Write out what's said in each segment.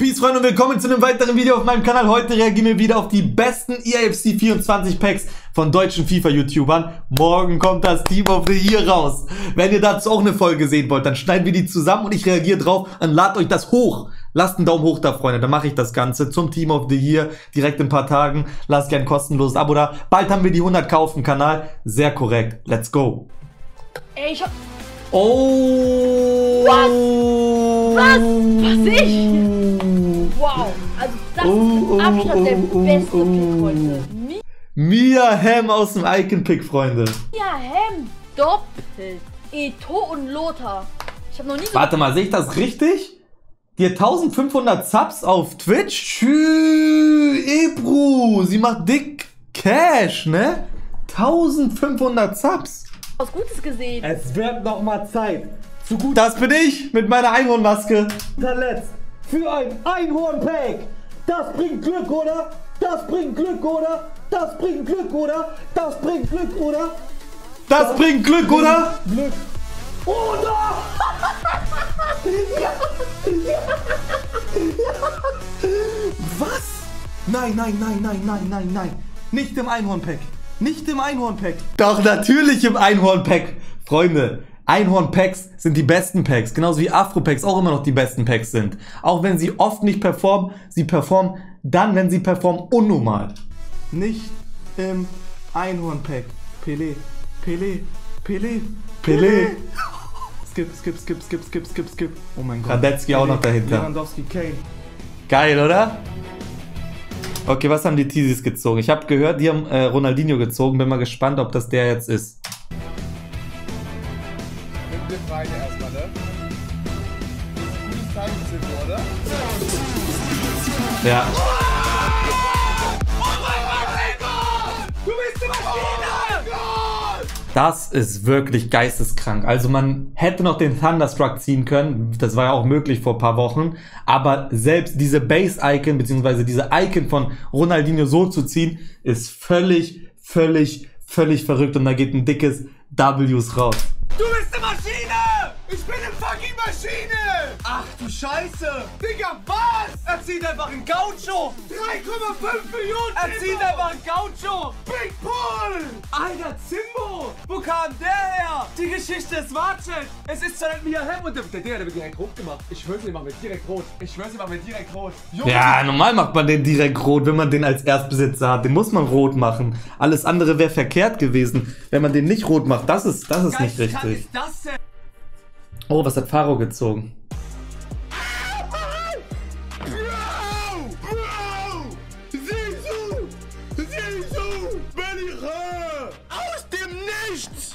Peace, Freunde, und willkommen zu einem weiteren Video auf meinem Kanal. Heute reagieren wir wieder auf die besten EAFC 24 Packs von deutschen FIFA-YouTubern. Morgen kommt das Team of the Year raus. Wenn ihr dazu auch eine Folge sehen wollt, dann schneiden wir die zusammen und ich reagiere drauf und lad euch das hoch. Lasst einen Daumen hoch da, Freunde. Dann mache ich das Ganze zum Team of the Year direkt in ein paar Tagen. Lasst gerne ein kostenloses Abo da. Bald haben wir die 100k auf dem Kanal. Sehr korrekt. Let's go. Ey, ich hab. Oh. Was? Was? Was ich? Wow. Also, das Oh, ist oh, mit Abstand der oh, beste oh, Pick oh. heute. Mia Ham aus dem Icon-Pick, Freunde. Mia Hem doppelt. Eto und Lothar. Ich hab noch nie so. Warte mal, sehe ich das richtig? Die hat 1500 Subs auf Twitch? Tschü, Ebru, sie macht dick Cash, ne? 1500 Subs. was Gutes gesehen. Es wird noch mal Zeit. Zu gut. Das bin ich mit meiner Einhornmaske. Talent für ein Einhornpack. Das bringt Glück, oder? Das bringt Glück, oder? Das bringt Glück, oder? Das bringt Glück, oder? Das bringt Glück, oder? Glück. Oder? Was? Nein, nein, nein, nein, nein, nein, nein. Nicht im Einhornpack. Nicht im Einhornpack. Doch, natürlich im Einhornpack. Freunde, Einhornpacks sind die besten Packs. Genauso wie Afro-Packs auch immer noch die besten Packs sind. Auch wenn sie oft nicht performen, sie performen dann, wenn sie performen, unnormal. Nicht im Einhornpack. Pelé, Pelé, Pelé, Pelé. Skip, skip, skip, skip, skip, skip, skip. Oh mein Gott. Radetzky auch noch dahinter. Lewandowski, Kane. Geil, oder? Okay, was haben die Teasies gezogen? Ich habe gehört, die haben äh, Ronaldinho gezogen. Bin mal gespannt, ob das der jetzt ist. Ja. Das ist wirklich geisteskrank. Also man hätte noch den Thunderstruck ziehen können. Das war ja auch möglich vor ein paar Wochen. Aber selbst diese Base-Icon, beziehungsweise diese Icon von Ronaldinho so zu ziehen, ist völlig, völlig, völlig verrückt. Und da geht ein dickes W's raus. Du bist eine Maschine! Ich bin eine fucking Maschine! Ach du Scheiße! Digga, was? Er zieht einfach ein Gaucho! 3,5 Millionen! Er zieht einfach ein Gaucho! Big Pull! Alter, Zimbo! Wo kam der her? Die Geschichte ist Watchet! Es ist nicht Mia Hem und der, der, der wird direkt rot gemacht. Ich schwör's dir, machen wir direkt rot. Ich schwör's dir, machen wir direkt rot. Junge, Ja, normal macht man den direkt rot, wenn man den als Erstbesitzer hat. Den muss man rot machen. Alles andere wäre verkehrt gewesen, wenn man den nicht rot macht. Das ist, das ist nicht richtig. ist das denn? Oh, was hat Faro gezogen? Aus dem Nichts!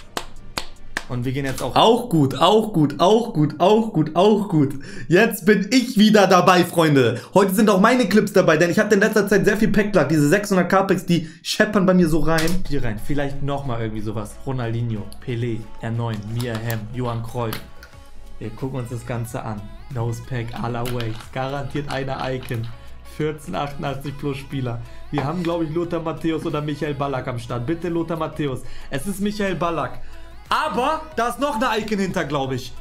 Und wir gehen jetzt auch. Auch gut, auch gut, auch gut, auch gut, auch gut. Jetzt bin ich wieder dabei, Freunde. Heute sind auch meine Clips dabei, denn ich hatte in letzter Zeit sehr viel Packlack. Diese 600 K-Packs, die scheppern bei mir so rein. Hier rein. Vielleicht nochmal irgendwie sowas. Ronaldinho, Pelé, R9, Mia Hamm, Johann Cruyff. Wir gucken uns das Ganze an. Nose Pack, à la. Garantiert eine Icon. 1488 plus Spieler. Wir haben, glaube ich, Lothar Matthäus oder Michael Ballack am Start. Bitte Lothar Matthäus. Es ist Michael Ballack. Aber da ist noch eine Icon hinter, glaube ich.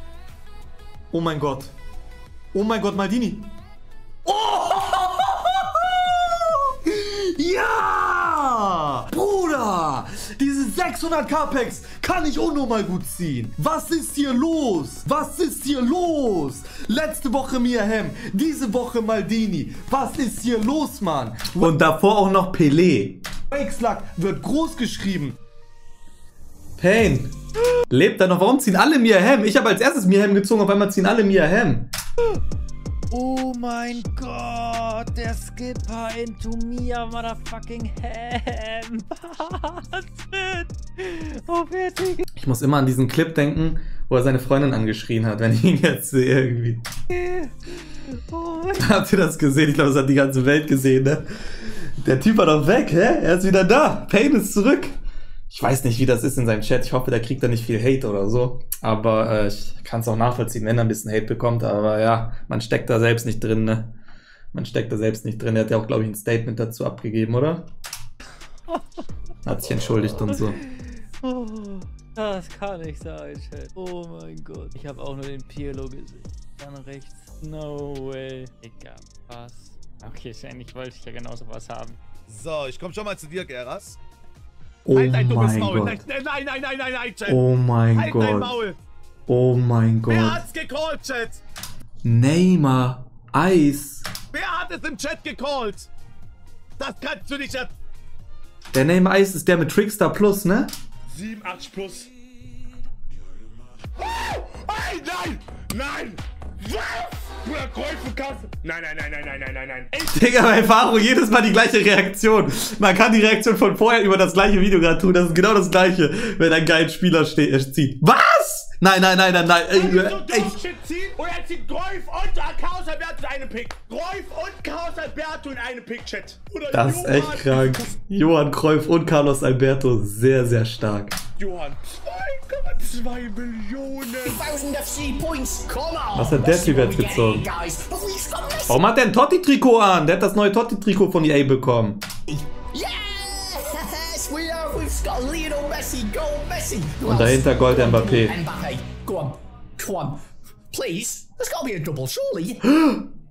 Oh mein Gott. Oh mein Gott, Maldini. Oh! Ja! Bruder! Diese 600 K-Packs kann ich unnormal gut ziehen. Was ist hier los? Was ist hier los? Letzte Woche Mia Hem, diese Woche Maldini. Was ist hier los, Mann? Und davor auch noch Pelé. X-Lack wird groß geschrieben. Pain. Lebt er noch? Warum ziehen alle Mia Hem? Ich habe als erstes Mia Hem gezogen, auf einmal ziehen alle Mia Hem. Oh mein Gott, der Skipper into Mia motherfucking Ham. Oh, fertig. Ich muss immer an diesen Clip denken, wo er seine Freundin angeschrien hat, wenn ich ihn jetzt sehe irgendwie. Oh Habt ihr das gesehen? Ich glaube, das hat die ganze Welt gesehen, ne? Der Typ war doch weg, hä? Er ist wieder da. Payne ist zurück. Ich weiß nicht, wie das ist in seinem Chat. Ich hoffe, der kriegt da nicht viel Hate oder so. Aber äh, ich kann es auch nachvollziehen, wenn er ein bisschen Hate bekommt. Aber ja, man steckt da selbst nicht drin, ne? Man steckt da selbst nicht drin. Er hat ja auch, glaube ich, ein Statement dazu abgegeben, oder? Hat sich entschuldigt und so. Oh, das kann nicht sein, Chat. Oh mein Gott. Ich habe auch nur den Pirlo gesehen. Dann rechts. No way. Egal. Was? Okay, eigentlich wollte ich ja genau sowas haben. So, ich komm schon mal zu dir, Geras. Oh halt dein dummes mein Maul. Gott. Nein, nein, nein, nein, nein, Chat. Oh mein halt dein Gott. Maul. Oh mein Wer Gott. hat's gecallt, Chat? Neymar. Eis. Wer hat es im Chat gecallt? Das kannst du nicht. er- Der Neymar Eis ist der mit Trickster Plus, ne? 87 plus. Oh, Ey, nein! Nein! Was? Bruder, Käufenkasse. Nein, nein, nein, nein, nein, nein, nein, nein. Ey, Digga, bei Faro jedes Mal die gleiche Reaktion. Man kann die Reaktion von vorher über das gleiche Video gerade tun. Das ist genau das gleiche, wenn ein geiler Spieler ste- äh, zieht. Was? Nein, nein, nein, nein, nein. so Äh, dumm echt. Shit ziehen und er zieht Greuf und Chaos Alberto in einen Pick. Greuf und Chaos Alberto in einen Pick, Chat. Oder Das ist echt krank. Johann Cruyff und Carlos Alberto sehr, sehr stark. Johann, 2,2 Millionen. thousand FC points. Come on. Was hat der Typ jetzt gezogen? Warum hat der ein Totti-Trikot an? Der hat das neue Totti-Trikot von EA bekommen. Yes, we are. We've got Lionel Messi. Go Messi. Who Und dahinter Gold Come on, Mbappé. Mbappé. Go on. Come on. Please. There's got to be a double, surely.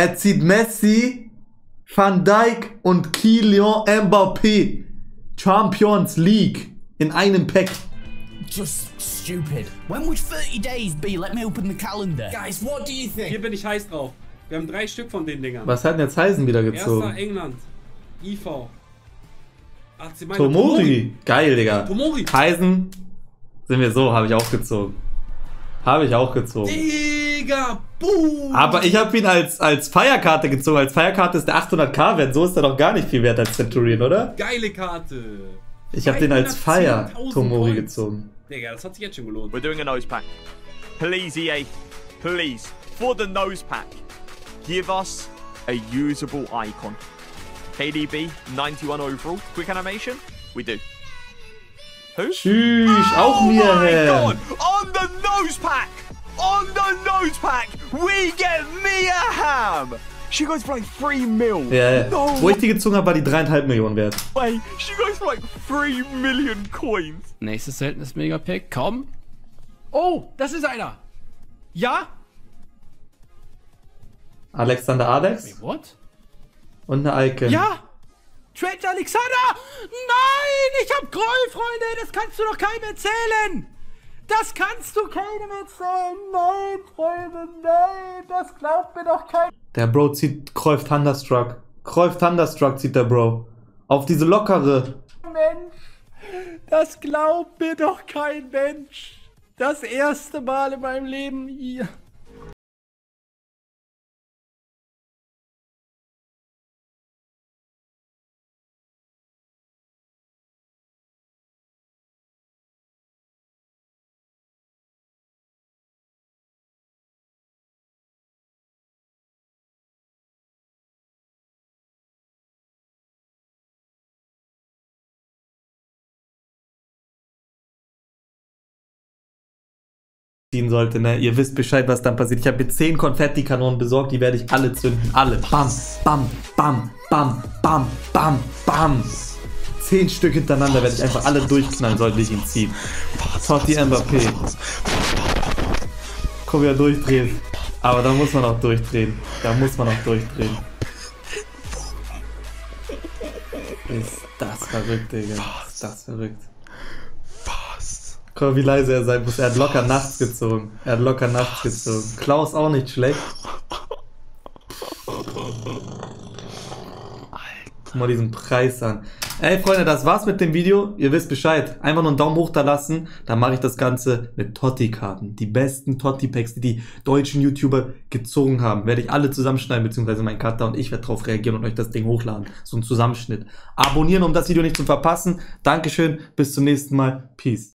Er zieht Messi, Van Dijk und Kylian Mbappé. Champions League in einem Pack. Just stupid. When would 30 days be? Let me open the calendar. Guys, what do you think? Hier bin ich heiß drauf. Wir haben drei Stück von den Dingern. Was hat denn jetzt Heisen wieder Erster gezogen? England. IV. AC Mailand. Tomori. Geil, Digga. Tomori. Heisen sind wir so, habe ich auch gezogen. Habe ich auch gezogen. Digga. Boom. Aber ich habe ihn als, als Feierkarte gezogen. Als Feierkarte ist der 800k wert. So ist er doch gar nicht viel wert als Centurion, oder? Geile Karte. Ich habe den als Feier 210.000 Tomori Points. gezogen. Digga, das hat sich jetzt schon gelohnt. We're doing a nose pack. Please, EA. Please. For the nose pack, give us a usable icon. KDB, 91 overall. Quick animation? We do. Who? Tschüss, auch oh mir, my Herr. god! On the nose pack! On the nose pack! We get Mia Ham! She goes for like 3 mil. Ja, ja. No Wo ich die gezogen habe, war die dreieinhalb Millionen wert. way. She goes for like 3 million coins. Nächstes seltenes Megapack, komm. Oh, das ist einer. Ja? Alexander Alex What? und eine Icon. Ja? Trent Alexander? Nein, ich hab Groll, Freunde. Das kannst du doch keinem erzählen. Das kannst du keinem erzählen. Nein, Freunde, nein. Das glaubt mir doch kein... Der Bro zieht Cruyff Thunderstruck. Cruyff Thunderstruck zieht der Bro. Auf diese lockere. Mensch. Das glaubt mir doch kein Mensch. Das erste Mal in meinem Leben hier. Ziehen sollte, ne? Ihr wisst Bescheid, was dann passiert. Ich habe mir 10 Konfettikanonen besorgt, die werde ich alle zünden. Alle. Bam, bam, bam, bam, bam, bam, bam. 10 Stück hintereinander werde ich einfach alle durchknallen, sollte ich ihn ziehen. Totti Mbappé. Komm ja durchdrehen. Aber da muss man auch durchdrehen. Da muss man auch durchdrehen. Ist das verrückt, Digga. Ist das verrückt. Guck mal, wie leise er sein muss. Er hat locker nachts gezogen. Er hat locker nachts gezogen. Klaus auch nicht schlecht. Guck mal diesen Preis an. Ey, Freunde, das war's mit dem Video. Ihr wisst Bescheid. Einfach nur einen Daumen hoch da lassen. Dann mache ich das Ganze mit Totti-Karten. Die besten Totti-Packs, die die deutschen YouTuber gezogen haben. Werde ich alle zusammenschneiden, beziehungsweise mein Cutter und ich werde drauf reagieren und euch das Ding hochladen. So ein Zusammenschnitt. Abonnieren, um das Video nicht zu verpassen. Dankeschön. Bis zum nächsten Mal. Peace.